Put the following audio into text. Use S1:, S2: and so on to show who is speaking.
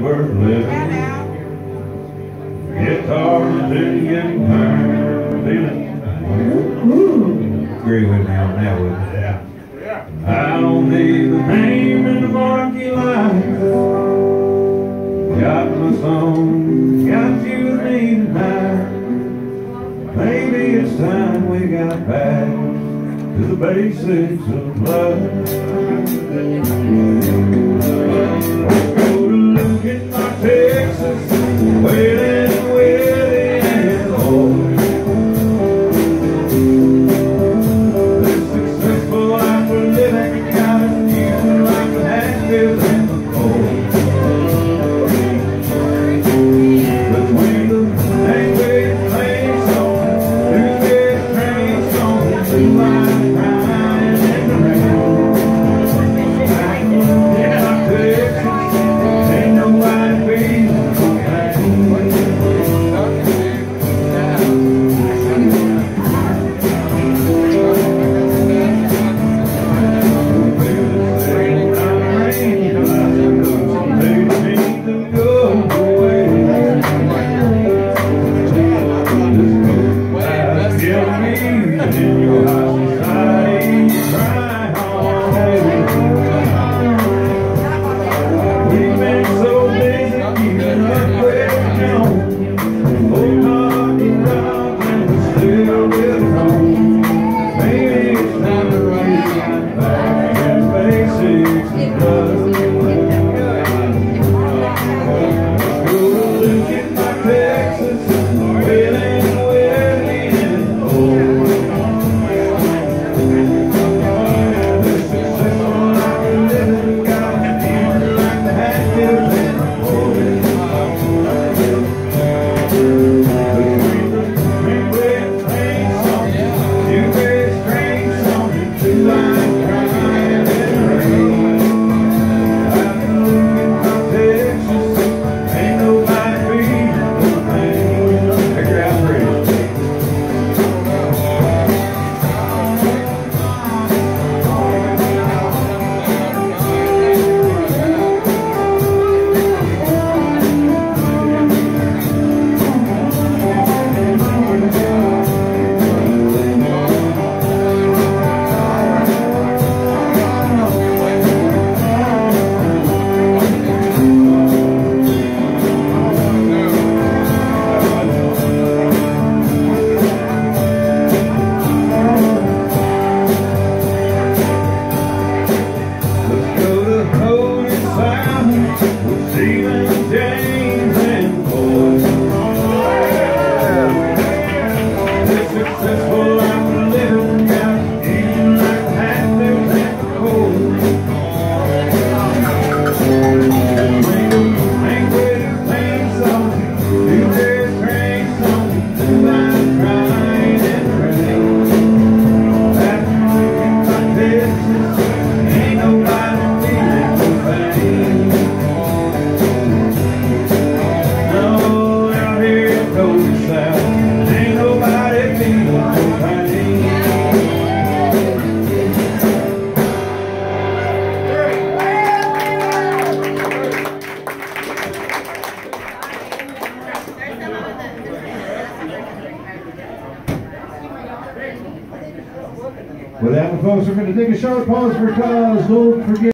S1: We're living. It's already getting tired feeling. Agree with me on that one. Yeah. yeah. I don't need the name in the marquee lights. Got my song, got you with me tonight. Maybe it's time we got back to the basics of love. Senhor. And in your hospitality, crying. With
S2: that, folks, we're going to take a short pause cause. Don't forget.